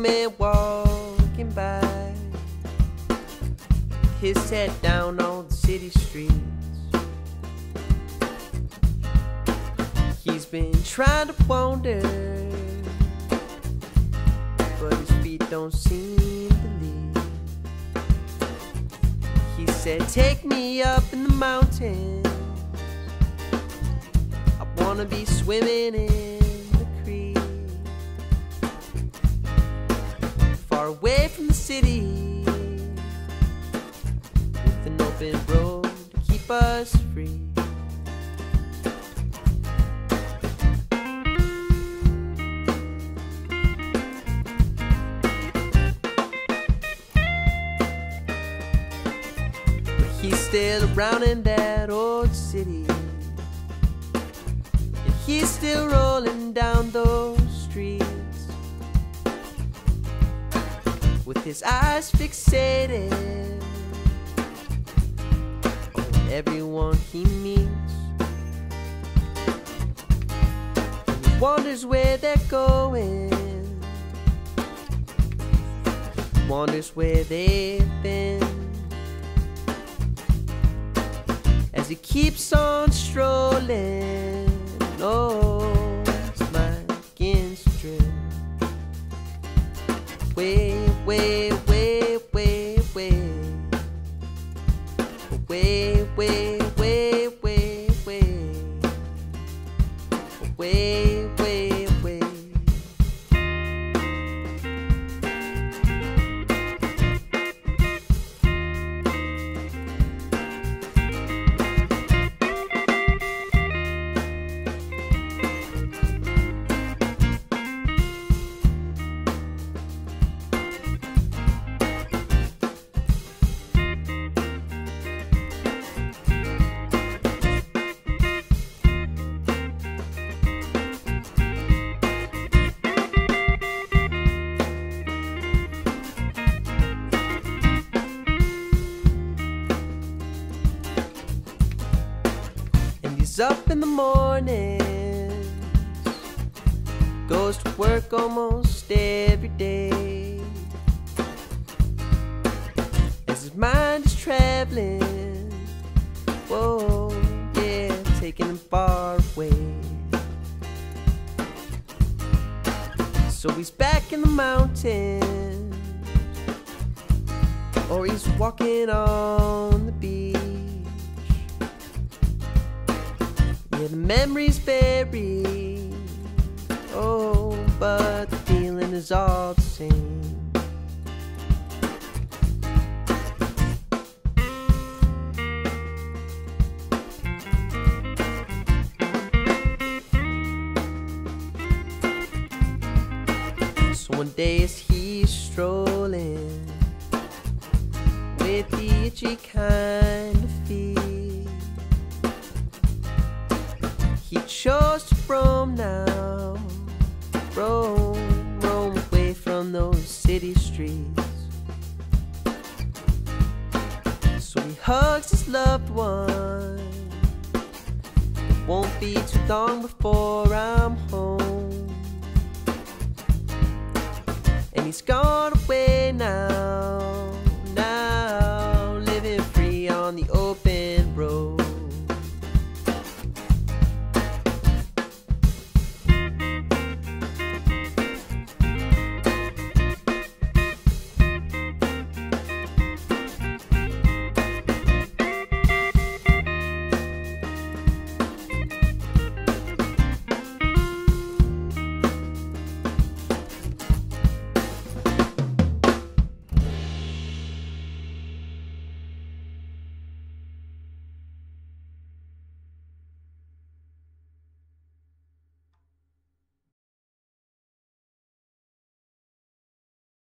man walking by, his head down on the city streets. He's been trying to wander, but his feet don't seem to leave. He said, Take me up in the mountains. I wanna be swimming in. Away from the city, with an open road to keep us free. But he's still around in that old city. And he's still rolling down those With his eyes fixated on everyone he meets. And he wonders where they're going. Wonders where they've been as he keeps on strolling. Up in the morning. Goes to work almost every day. As his mind is traveling, whoa, yeah, taking him far away. So he's back in the mountains, or he's walking on the beach. Memory's buried. Oh, but the feeling is all the same. So one day as he's strolling with the itchy kind Chose to roam now, roam, roam away from those city streets. So he hugs his loved one. Won't be too long before I'm home. And he's gone away now